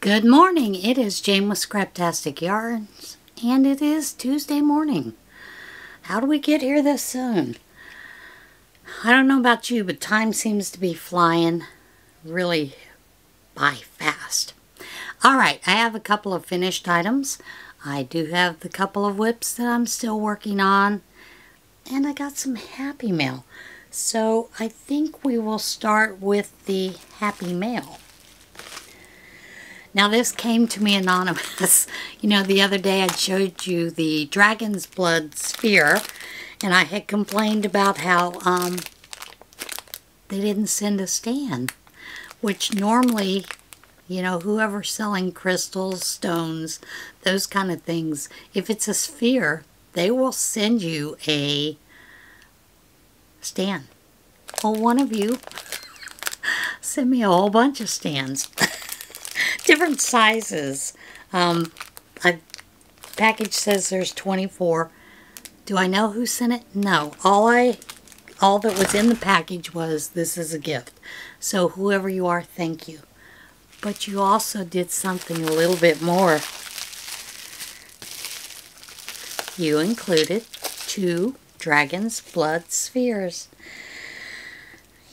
Good morning. It is Jane with Scraptastic Yarns, and it is Tuesday morning. How do we get here this soon? I don't know about you, but time seems to be flying really by fast. All right, I have a couple of finished items. I do have the couple of WIPs that I'm still working on, and I got some Happy Mail. So I think we will start with the Happy Mail. Now this came to me anonymous. You know, the other day I showed you the Dragon's Blood Sphere, and I had complained about how um, they didn't send a stand, which normally, you know, whoever's selling crystals, stones, those kind of things, if it's a sphere, they will send you a stand. Well, one of you sent me a whole bunch of stands. different sizes. Um, a package says there's 24. Do I know who sent it? No. All I, all that was in the package was this is a gift. So whoever you are, thank you. But you also did something a little bit more. You included two Dragon's Blood Spheres.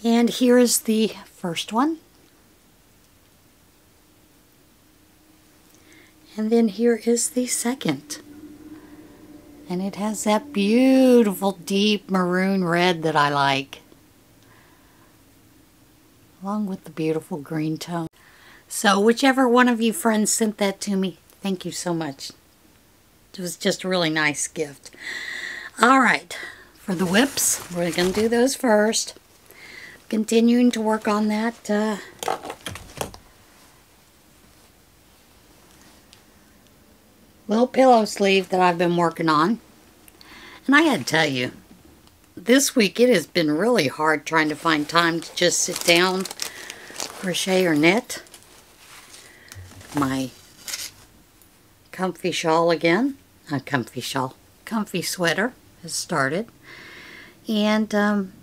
And here is the first one. And then here is the second. And it has that beautiful deep maroon red that I like. Along with the beautiful green tone. So whichever one of you friends sent that to me, thank you so much. It was just a really nice gift. Alright, for the WIPs, we're going to do those first. Continuing to work on that uh, little pillow sleeve that I've been working on. And I had to tell you, this week it has been really hard trying to find time to just sit down, crochet or knit. My comfy shawl again, not comfy shawl, comfy sweater has started. And um,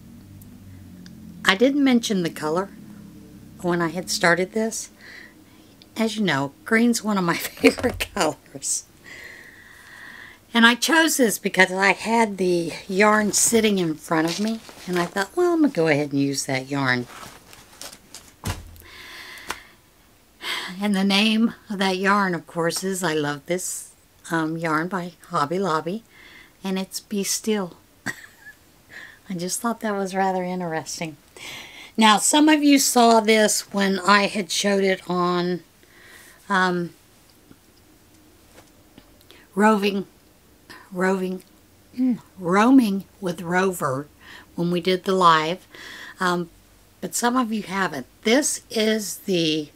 I didn't mention the color when I had started this. As you know, green's one of my favorite colors. And I chose this because I had the yarn sitting in front of me. And I thought, well, I'm going to go ahead and use that yarn. And the name of that yarn, of course, is I Love This um, Yarn by Hobby Lobby. And it's Be Still. I just thought that was rather interesting. Now, some of you saw this when I had showed it on um, Roving roving, mm, roaming with Rover when we did the live. Um, but some of you haven't. This is the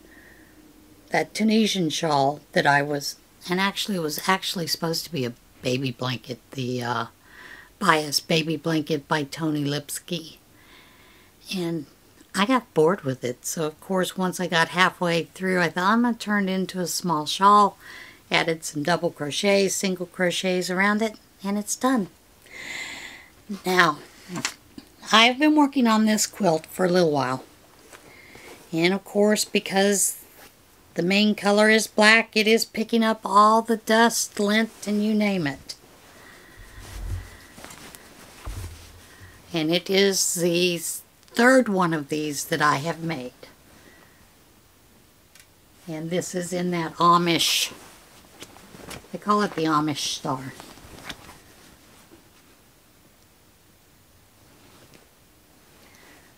that Tunisian shawl that I was, and actually was actually supposed to be a baby blanket, the uh, Bias Baby Blanket by Toni Lipsey. And I got bored with it. So, of course, once I got halfway through, I thought I'm going to turn it into a small shawl added some double crochets, single crochets around it, and it's done. Now, I've been working on this quilt for a little while. And of course, because the main color is black, it is picking up all the dust, lint, and you name it. And it is the third one of these that I have made. And this is in that Amish they call it the Amish star.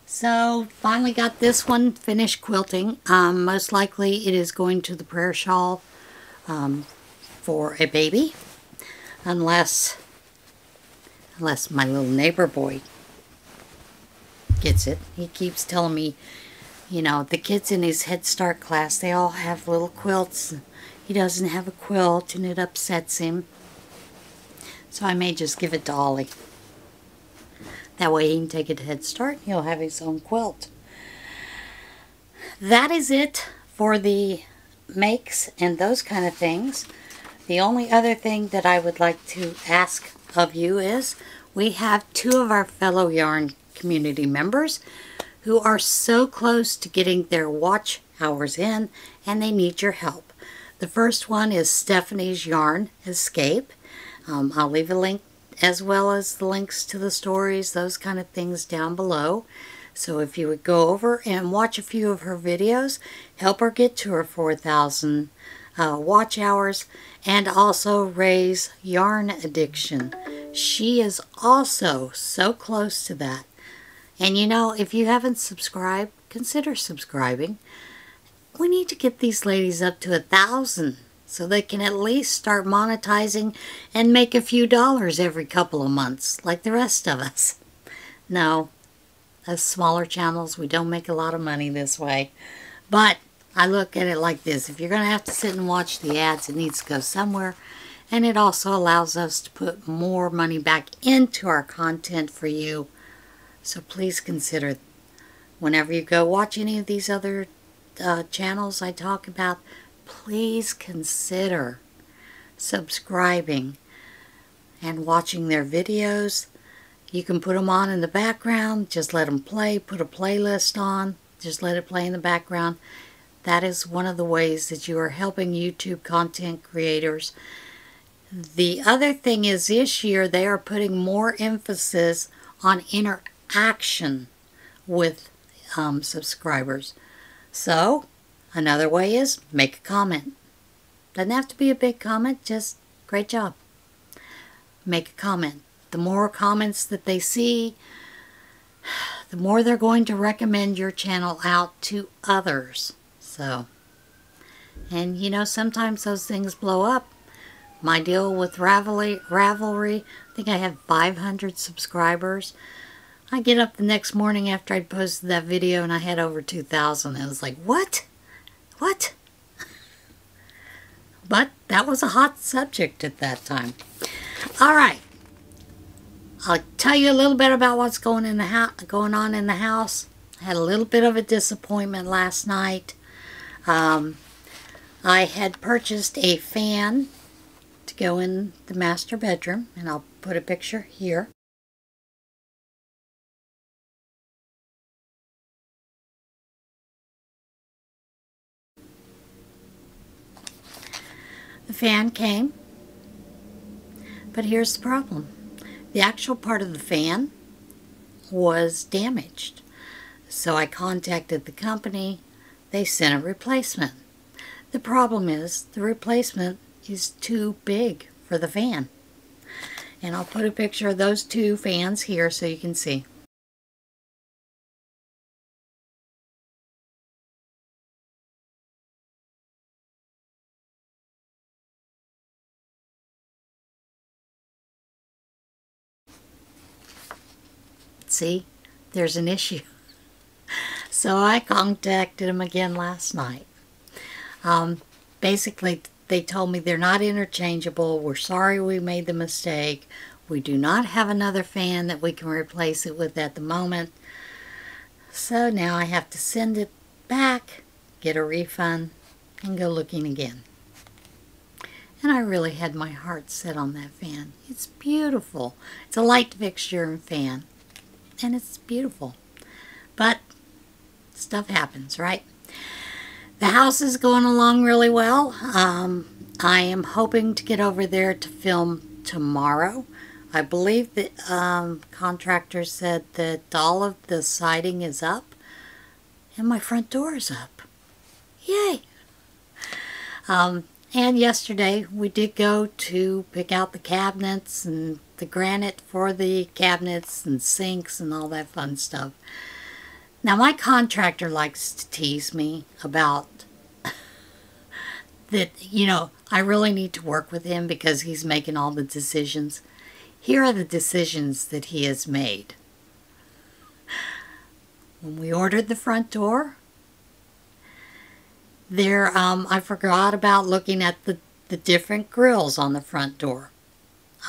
So, finally got this one finished quilting. Um, most likely it is going to the prayer shawl um, for a baby. Unless, unless my little neighbor boy gets it. He keeps telling me, you know, the kids in his Head Start class, they all have little quilts he doesn't have a quilt and it upsets him. So I may just give it to Ollie. That way he can take it to Head Start and he'll have his own quilt. That is it for the makes and those kind of things. The only other thing that I would like to ask of you is we have two of our fellow yarn community members who are so close to getting their watch hours in and they need your help. The first one is Stephanie's Yarn Escape. Um, I'll leave a link as well as the links to the stories, those kind of things down below. So if you would go over and watch a few of her videos, help her get to her 4,000 uh, watch hours, and also Rae's Yarn Addiction. She is also so close to that. And you know, if you haven't subscribed, consider subscribing. We need to get these ladies up to a thousand so they can at least start monetizing and make a few dollars every couple of months like the rest of us. No, as smaller channels, we don't make a lot of money this way. But I look at it like this. If you're going to have to sit and watch the ads, it needs to go somewhere. And it also allows us to put more money back into our content for you. So please consider whenever you go watch any of these other uh, channels I talk about, please consider subscribing and watching their videos. You can put them on in the background, just let them play, put a playlist on, just let it play in the background. That is one of the ways that you are helping YouTube content creators. The other thing is this year they are putting more emphasis on interaction with um, subscribers. So, another way is make a comment. Doesn't have to be a big comment, just great job. Make a comment. The more comments that they see, the more they're going to recommend your channel out to others. So, and you know, sometimes those things blow up. My deal with Ravelry, Ravelry I think I have 500 subscribers. I get up the next morning after I'd posted that video and I had over 2,000. I was like, what? What? but that was a hot subject at that time. All right. I'll tell you a little bit about what's going in the house, going on in the house. I had a little bit of a disappointment last night. Um, I had purchased a fan to go in the master bedroom, and I'll put a picture here. The fan came, but here's the problem. The actual part of the fan was damaged. So I contacted the company. They sent a replacement. The problem is the replacement is too big for the fan. And I'll put a picture of those two fans here so you can see. See, there's an issue. So I contacted them again last night. Um, basically, they told me they're not interchangeable. We're sorry we made the mistake. We do not have another fan that we can replace it with at the moment. So now I have to send it back, get a refund, and go looking again. And I really had my heart set on that fan. It's beautiful. It's a light fixture and fan and it's beautiful. But stuff happens, right? The house is going along really well. Um, I am hoping to get over there to film tomorrow. I believe the um, contractor said that all of the siding is up and my front door is up. Yay! Um, and yesterday we did go to pick out the cabinets and the granite for the cabinets and sinks and all that fun stuff. Now my contractor likes to tease me about that, you know, I really need to work with him because he's making all the decisions. Here are the decisions that he has made. When we ordered the front door, there, um, I forgot about looking at the, the different grills on the front door.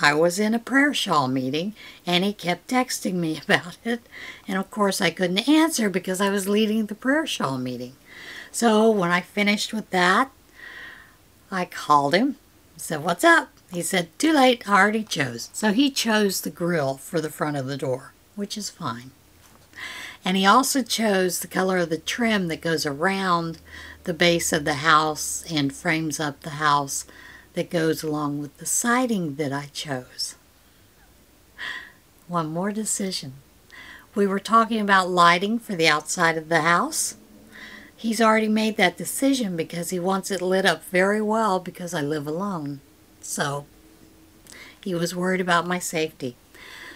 I was in a prayer shawl meeting and he kept texting me about it. And of course, I couldn't answer because I was leading the prayer shawl meeting. So when I finished with that, I called him, said, What's up? He said, Too late, I already chose. So he chose the grill for the front of the door, which is fine. And he also chose the color of the trim that goes around the base of the house and frames up the house that goes along with the siding that I chose. One more decision. We were talking about lighting for the outside of the house. He's already made that decision because he wants it lit up very well because I live alone. So he was worried about my safety.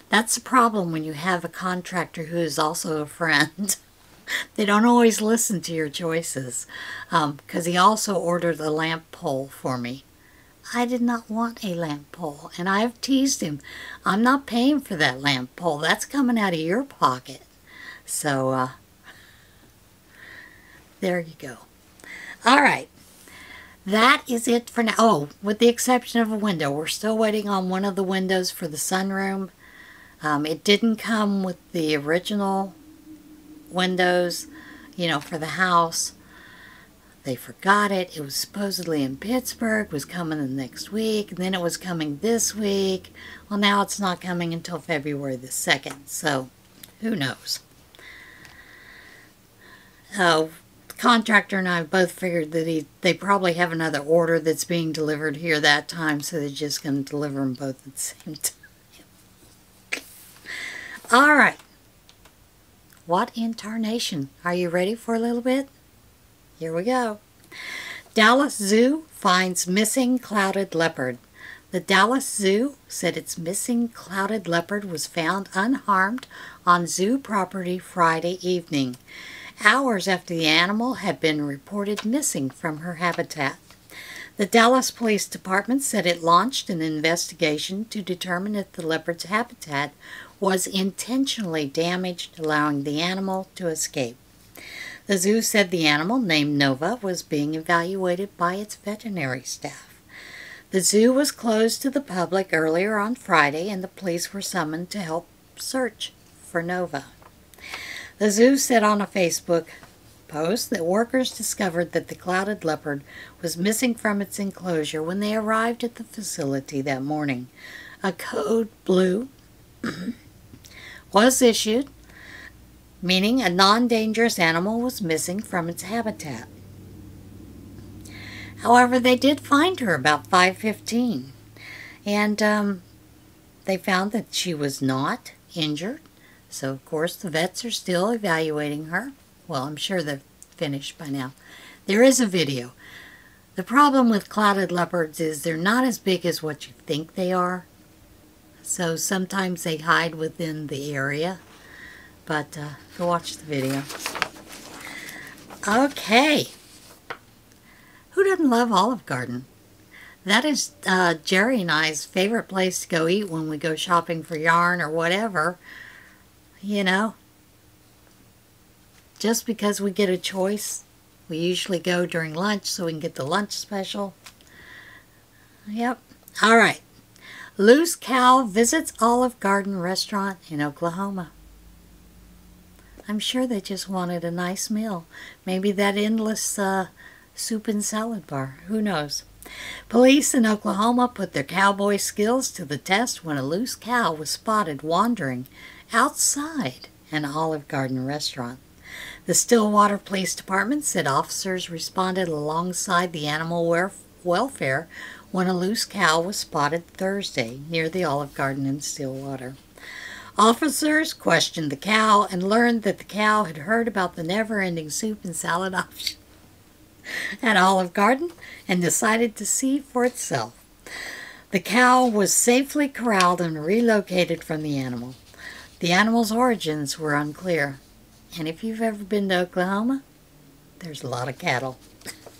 That's the problem when you have a contractor who is also a friend. they don't always listen to your choices because um, he also ordered a lamp pole for me. I did not want a lamp pole, and I've teased him. I'm not paying for that lamp pole. That's coming out of your pocket. So, uh, there you go. All right. That is it for now. Oh, with the exception of a window. We're still waiting on one of the windows for the sunroom. Um, it didn't come with the original windows, you know, for the house. They forgot it. It was supposedly in Pittsburgh, was coming the next week, and then it was coming this week. Well, now it's not coming until February the 2nd, so who knows. The contractor and I both figured that he, they probably have another order that's being delivered here that time, so they're just going to deliver them both at the same time. All right. What in Tarnation? Are you ready for a little bit? Here we go. Dallas Zoo finds missing clouded leopard. The Dallas Zoo said its missing clouded leopard was found unharmed on zoo property Friday evening, hours after the animal had been reported missing from her habitat. The Dallas Police Department said it launched an investigation to determine if the leopard's habitat was intentionally damaged, allowing the animal to escape. The zoo said the animal, named Nova, was being evaluated by its veterinary staff. The zoo was closed to the public earlier on Friday, and the police were summoned to help search for Nova. The zoo said on a Facebook post that workers discovered that the clouded leopard was missing from its enclosure when they arrived at the facility that morning. A code blue was issued meaning a non-dangerous animal was missing from its habitat. However, they did find her about 5.15, and um, they found that she was not injured. So, of course, the vets are still evaluating her. Well, I'm sure they're finished by now. There is a video. The problem with clouded leopards is they're not as big as what you think they are. So sometimes they hide within the area but uh, go watch the video. Okay. Who doesn't love Olive Garden? That is uh, Jerry and I's favorite place to go eat when we go shopping for yarn or whatever. You know, just because we get a choice, we usually go during lunch so we can get the lunch special. Yep. All right. Loose Cow visits Olive Garden restaurant in Oklahoma. I'm sure they just wanted a nice meal. Maybe that endless uh, soup and salad bar. Who knows? Police in Oklahoma put their cowboy skills to the test when a loose cow was spotted wandering outside an Olive Garden restaurant. The Stillwater Police Department said officers responded alongside the animal welfare when a loose cow was spotted Thursday near the Olive Garden in Stillwater. Officers questioned the cow and learned that the cow had heard about the never-ending soup and salad option at Olive Garden and decided to see for itself. The cow was safely corralled and relocated from the animal. The animal's origins were unclear. And if you've ever been to Oklahoma, there's a lot of cattle.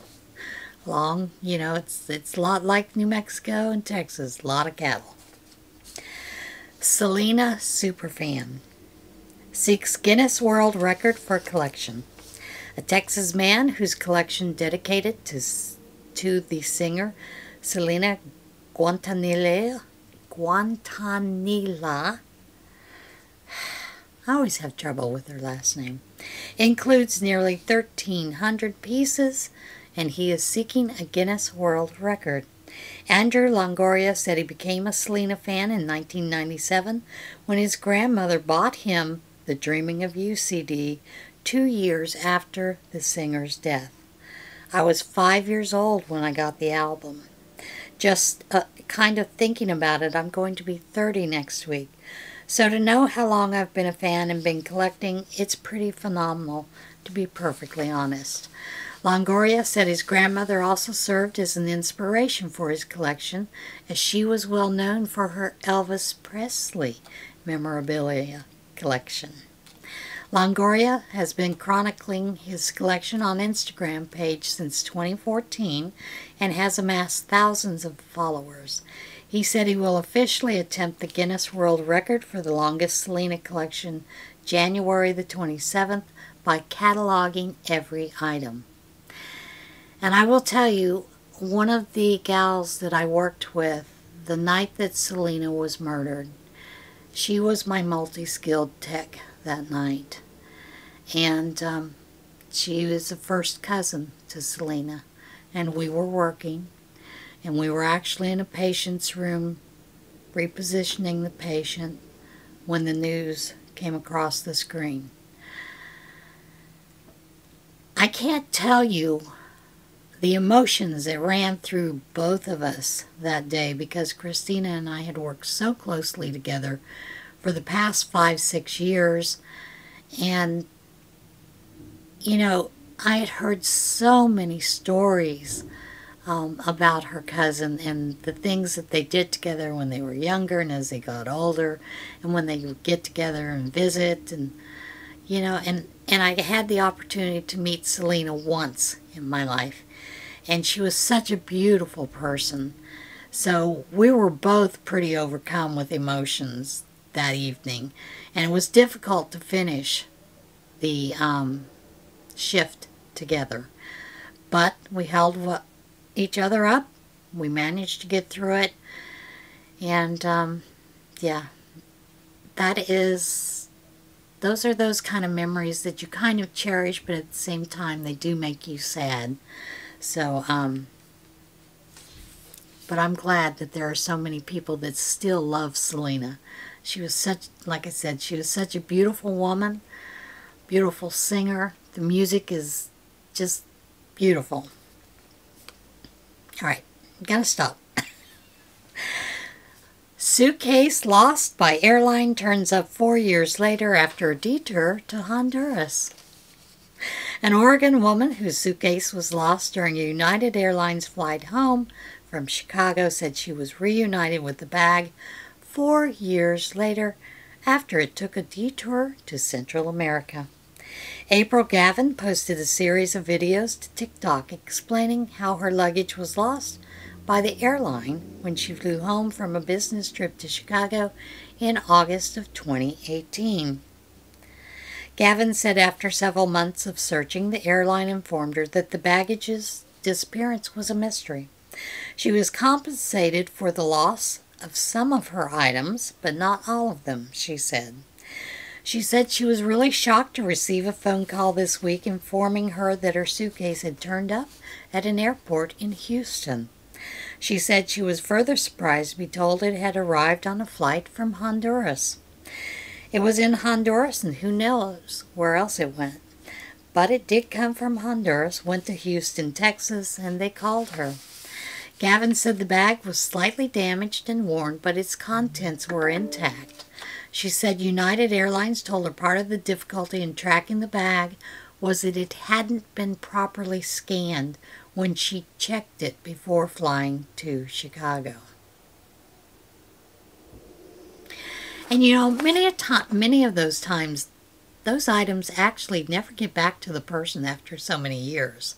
Long, you know, it's it's a lot like New Mexico and Texas, a lot of cattle. Selena Superfan seeks Guinness World Record for collection. A Texas man whose collection dedicated to, to the singer Selena Guantanilla, Guantanilla, I always have trouble with her last name, includes nearly 1,300 pieces, and he is seeking a Guinness World Record. Andrew Longoria said he became a Selena fan in 1997 when his grandmother bought him the Dreaming of You CD two years after the singer's death. I was five years old when I got the album. Just uh, kind of thinking about it, I'm going to be 30 next week. So to know how long I've been a fan and been collecting, it's pretty phenomenal, to be perfectly honest. Longoria said his grandmother also served as an inspiration for his collection, as she was well known for her Elvis Presley memorabilia collection. Longoria has been chronicling his collection on Instagram page since 2014 and has amassed thousands of followers. He said he will officially attempt the Guinness World Record for the longest Selena collection January the 27th by cataloging every item. And I will tell you, one of the gals that I worked with the night that Selena was murdered, she was my multi-skilled tech that night. And um, she was a first cousin to Selena. And we were working. And we were actually in a patient's room repositioning the patient when the news came across the screen. I can't tell you the emotions that ran through both of us that day because Christina and I had worked so closely together for the past five, six years. And, you know, I had heard so many stories um, about her cousin and the things that they did together when they were younger and as they got older and when they would get together and visit and you know and and I had the opportunity to meet Selena once in my life and she was such a beautiful person so we were both pretty overcome with emotions that evening, and it was difficult to finish the um, shift together. But we held each other up. We managed to get through it, and um, yeah, that is. Those are those kind of memories that you kind of cherish, but at the same time, they do make you sad. So, um, but I'm glad that there are so many people that still love Selena. She was such, like I said, she was such a beautiful woman, beautiful singer. The music is just beautiful. All right, gotta stop. Suitcase lost by airline turns up four years later after a detour to Honduras. An Oregon woman whose suitcase was lost during a United Airlines flight home from Chicago said she was reunited with the bag four years later after it took a detour to Central America. April Gavin posted a series of videos to TikTok explaining how her luggage was lost by the airline when she flew home from a business trip to Chicago in August of 2018. Gavin said after several months of searching, the airline informed her that the baggage's disappearance was a mystery. She was compensated for the loss of some of her items, but not all of them, she said. She said she was really shocked to receive a phone call this week informing her that her suitcase had turned up at an airport in Houston. She said she was further surprised to be told it had arrived on a flight from Honduras. It was in Honduras, and who knows where else it went. But it did come from Honduras, went to Houston, Texas, and they called her. Gavin said the bag was slightly damaged and worn, but its contents were intact. She said United Airlines told her part of the difficulty in tracking the bag was that it hadn't been properly scanned when she checked it before flying to Chicago. And you know, many a many of those times, those items actually never get back to the person after so many years.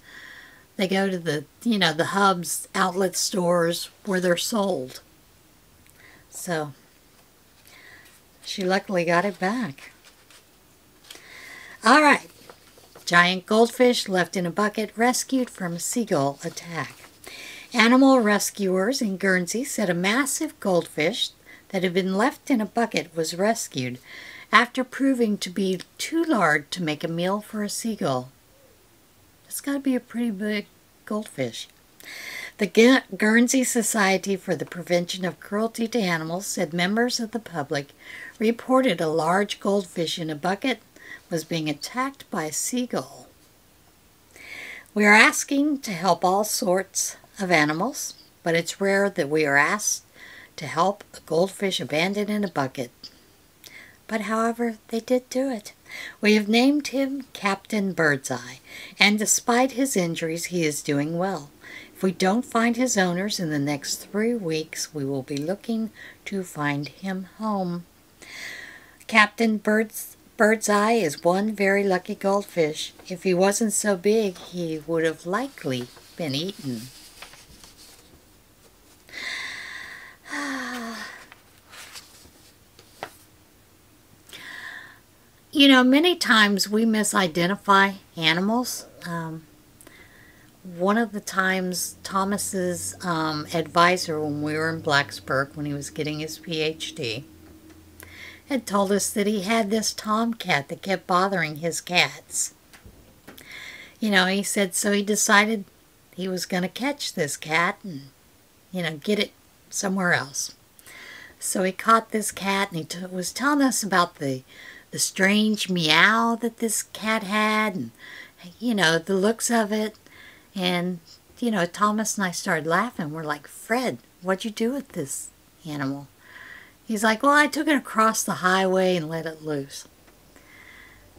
They go to the, you know, the hubs, outlet stores where they're sold. So, she luckily got it back. All right. Giant goldfish left in a bucket rescued from seagull attack. Animal rescuers in Guernsey said a massive goldfish that had been left in a bucket was rescued after proving to be too large to make a meal for a seagull. It's got to be a pretty big goldfish. The Guernsey Society for the Prevention of Cruelty to Animals said members of the public reported a large goldfish in a bucket was being attacked by a seagull. We are asking to help all sorts of animals, but it's rare that we are asked to help a goldfish abandoned in a bucket. But however, they did do it. We have named him Captain Birdseye, and despite his injuries, he is doing well. If we don't find his owners in the next three weeks, we will be looking to find him home. Captain Bird's, Birdseye is one very lucky goldfish. If he wasn't so big, he would have likely been eaten. You know, many times we misidentify animals. Um, one of the times Thomas's um, advisor when we were in Blacksburg when he was getting his PhD had told us that he had this tomcat that kept bothering his cats. You know, he said so he decided he was going to catch this cat and, you know, get it somewhere else. So he caught this cat and he was telling us about the the strange meow that this cat had and you know the looks of it. And you know thomas and i started laughing. We're like fred what'd you do with this animal? He's like well i took it across the highway and let it loose.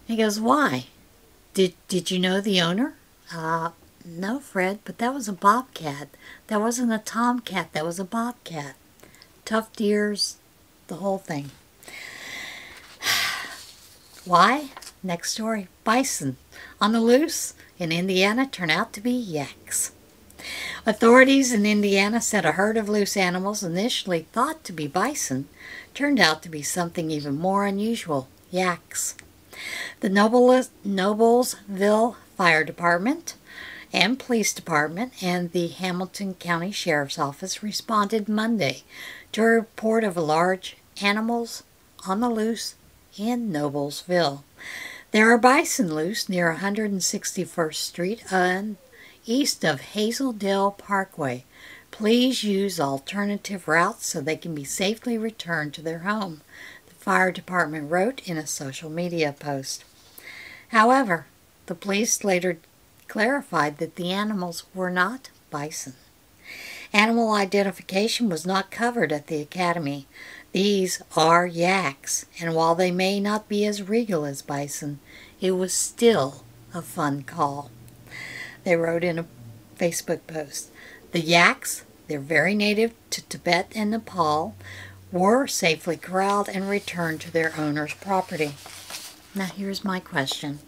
He goes why? Did did you know the owner? Uh no fred but that was a bobcat. That wasn't a tomcat. That was a bobcat. Tuft ears the whole thing why? Next story. Bison on the loose in Indiana turn out to be yaks. Authorities in Indiana said a herd of loose animals initially thought to be bison turned out to be something even more unusual, yaks. The Noblesville Fire Department and Police Department and the Hamilton County Sheriff's Office responded Monday to a report of large animals on the loose in Noblesville. There are bison loose near 161st Street and east of Hazel Dell Parkway. Please use alternative routes so they can be safely returned to their home, the fire department wrote in a social media post. However, the police later clarified that the animals were not bison. Animal identification was not covered at the academy. These are yaks, and while they may not be as regal as bison, it was still a fun call. They wrote in a Facebook post, The yaks, they're very native to Tibet and Nepal, were safely corralled and returned to their owner's property. Now here's my question.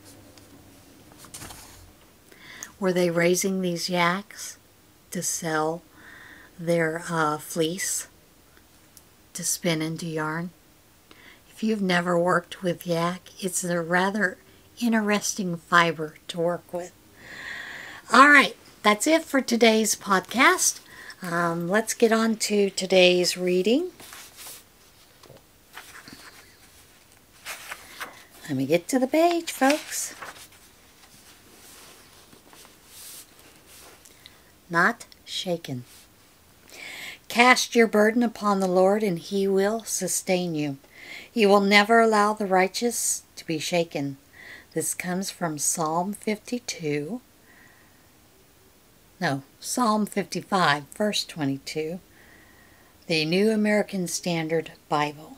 Were they raising these yaks to sell their uh, fleece to spin into yarn. If you've never worked with yak, it's a rather interesting fiber to work with. All right, that's it for today's podcast. Um, let's get on to today's reading. Let me get to the page, folks. Not shaken. Cast your burden upon the Lord, and he will sustain you. He will never allow the righteous to be shaken. This comes from Psalm 52. No, Psalm 55, verse 22. The New American Standard Bible.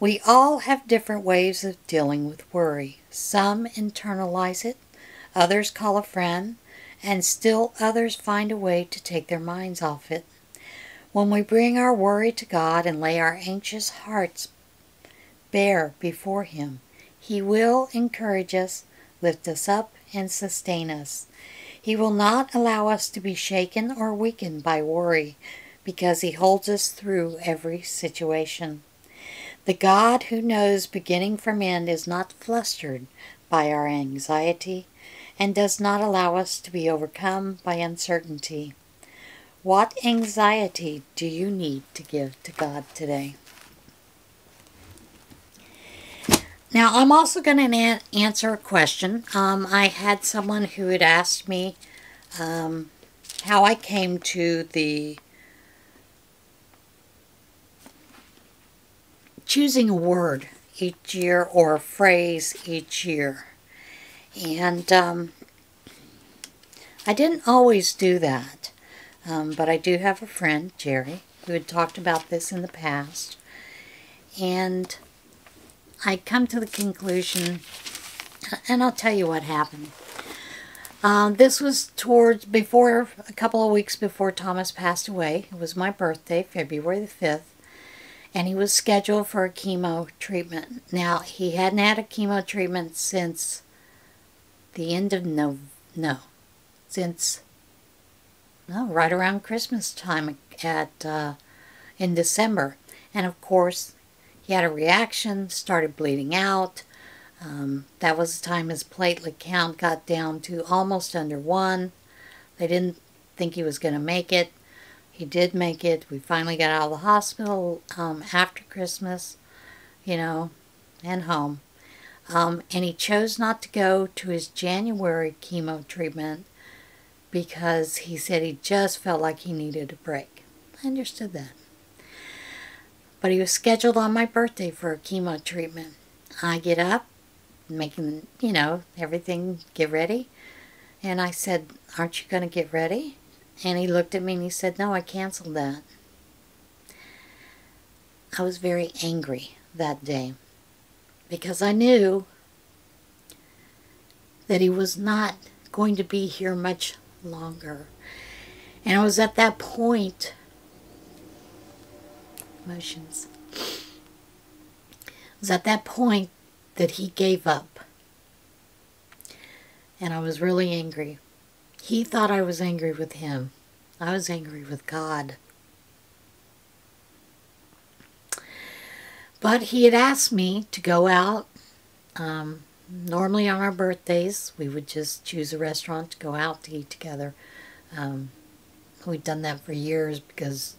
We all have different ways of dealing with worry. Some internalize it, others call a friend, and still others find a way to take their minds off it. When we bring our worry to God and lay our anxious hearts bare before Him, He will encourage us, lift us up, and sustain us. He will not allow us to be shaken or weakened by worry because He holds us through every situation. The God who knows beginning from end is not flustered by our anxiety and does not allow us to be overcome by uncertainty. What anxiety do you need to give to God today? Now, I'm also going to answer a question. Um, I had someone who had asked me um, how I came to the choosing a word each year or a phrase each year. And um, I didn't always do that, um, but I do have a friend, Jerry, who had talked about this in the past. And I come to the conclusion, and I'll tell you what happened. Um, this was towards before a couple of weeks before Thomas passed away. It was my birthday, February the 5th, and he was scheduled for a chemo treatment. Now, he hadn't had a chemo treatment since the end of no, no, since no, right around Christmas time at uh, in December, and of course he had a reaction, started bleeding out. Um, that was the time his platelet count got down to almost under one. They didn't think he was going to make it. He did make it. We finally got out of the hospital um, after Christmas, you know, and home. Um, and he chose not to go to his January chemo treatment because he said he just felt like he needed a break. I understood that. But he was scheduled on my birthday for a chemo treatment. I get up, making, you know, everything, get ready. And I said, Aren't you going to get ready? And he looked at me and he said, No, I canceled that. I was very angry that day because I knew that he was not going to be here much longer. And I was at that point emotions. It was at that point that he gave up. And I was really angry. He thought I was angry with him. I was angry with God. But he had asked me to go out. Um, normally on our birthdays, we would just choose a restaurant to go out to eat together. Um, we've done that for years because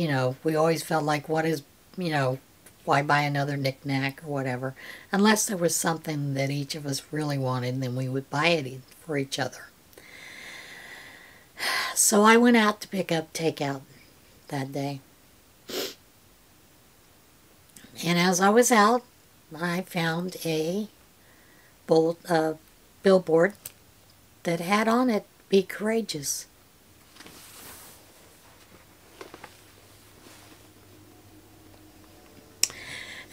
you know, we always felt like, what is, you know, why buy another knickknack or whatever? Unless there was something that each of us really wanted, then we would buy it for each other. So I went out to pick up takeout that day. And as I was out, I found a bull, uh, billboard that had on it, Be Courageous.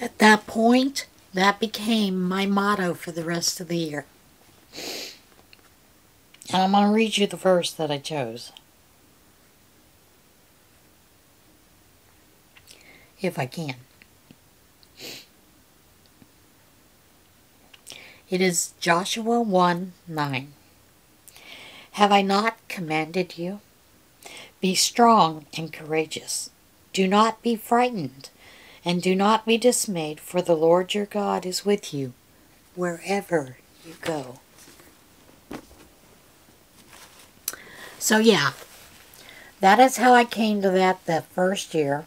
At that point, that became my motto for the rest of the year. And I'm going to read you the verse that I chose. If I can. It is Joshua 1 9. Have I not commanded you? Be strong and courageous. Do not be frightened and do not be dismayed, for the Lord your God is with you wherever you go. So, yeah, that is how I came to that that first year.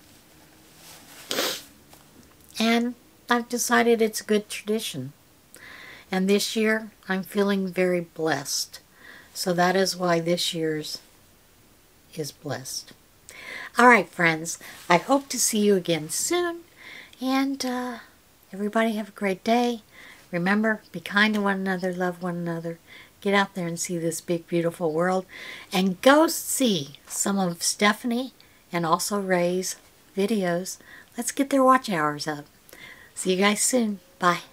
And I've decided it's a good tradition. And this year, I'm feeling very blessed. So that is why this year's is blessed. All right, friends, I hope to see you again soon. And uh, everybody have a great day. Remember, be kind to one another, love one another. Get out there and see this big, beautiful world. And go see some of Stephanie and also Rae's videos. Let's get their watch hours up. See you guys soon. Bye.